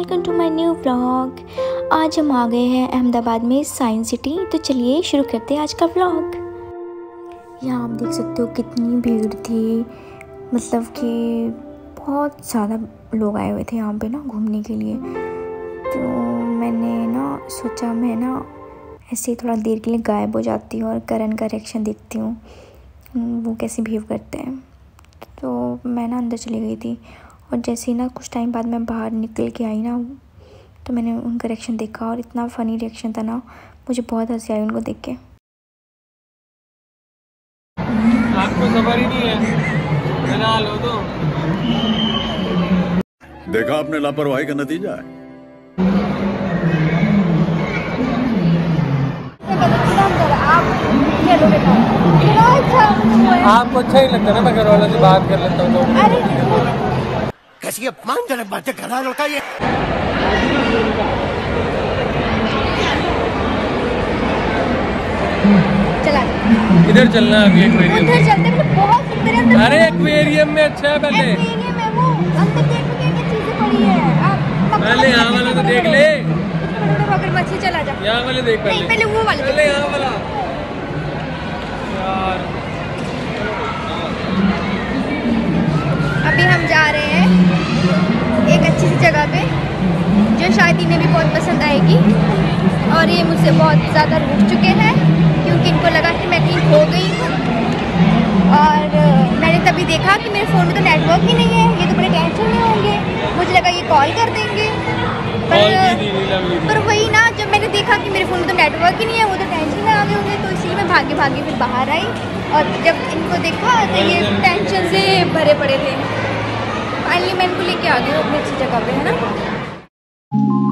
Welcome to my new vlog आज हम आ गए हैं अहमदाबाद में साइंस सिटी तो चलिए शुरू करते हैं आज का व्लॉग यहाँ आप देख सकते हो कितनी भीड़ थी। मतलब कि बहुत ज़्यादा लोग आए हुए थे यहाँ पे ना घूमने के लिए। तो मैंने ना सोचा, मैं ना ऐसे थोड़ा देर के लिए गायब हो जाती हूँ और करण का रिएक्शन देखती हूँ। वो कैसे बिहेव करते हैं। तो मैं ना अंदर चली गई थी और जैसे ही ना कुछ टाइम बाद मैं बाहर निकल के आई ना तो मैंने उनका रिएक्शन देखा और इतना फ़नी रिएक्शन था ना मुझे बहुत हँसी आई उनको देख के। आपको खबर ही नहीं है। बना लो तो। देखा आपने लापरवाही का नतीजा है। आपको अच्छा ही लगता है ना मैं घर वालों से बात कर लेता हूँ तो। कैसी अपमानजनक बातें कर रहा है लड़का ये इधर चलना है अभी एक्वेरियम उधर चलते मतलब बहुत सुंदर है अरे एक्वेरियम में अच्छा है पहले। एक्वेरियम है वो अंदर देखो क्या क्या चीज़ें पड़ी है। आप पहले यहाँ वाला तो देख ले। मगरमच्छ चला जा। यहाँ वाले देख नहीं पहले पहले वो वाले। पहले यहाँ वाला। जो शायद इन्हें भी बहुत पसंद आएगी। और ये मुझसे बहुत ज़्यादा रुक चुके हैं क्योंकि इनको लगा कि मैं कहीं खो गई हूँ। और मैंने तभी देखा कि मेरे फ़ोन में तो नेटवर्क ही नहीं है ये तो बड़े टेंशन में होंगे। मुझे लगा ये कॉल कर देंगे। की पर वही ना जब मैंने देखा कि मेरे फ़ोन में तो नेटवर्क ही नहीं है वो तो टेंशन में आ गए होंगे तो इसलिए मैं भागे भागे फिर बाहर आई। और जब इनको देखा तो ये टेंशन से भरे पड़े थे। फाइनली मैं इनको लेके आ गई हूँ अपनी अच्छी जगह पर है ना? thank you.